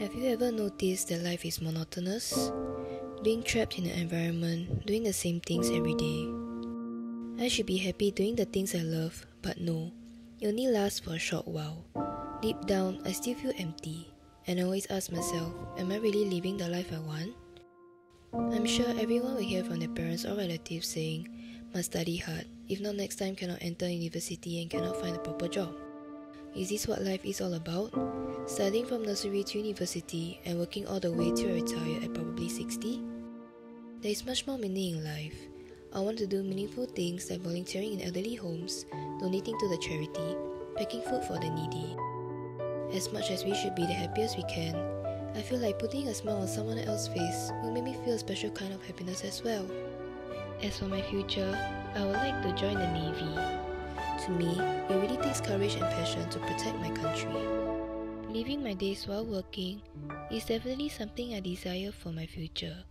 Have you ever noticed that life is monotonous? Being trapped in an environment, doing the same things every day. I should be happy doing the things I love, but no, it only lasts for a short while. Deep down, I still feel empty, and I always ask myself, am I really living the life I want? I'm sure everyone will hear from their parents or relatives saying, must study hard, if not next time cannot enter university and cannot find a proper job. Is this what life is all about? Studying from nursery to university and working all the way I retire at probably 60? There is much more meaning in life. I want to do meaningful things like volunteering in elderly homes, donating to the charity, packing food for the needy. As much as we should be the happiest we can, I feel like putting a smile on someone else's face will make me feel a special kind of happiness as well. As for my future, I would like to join the Navy. To me, it really takes courage and passion to protect my country. Living my days while working is definitely something I desire for my future.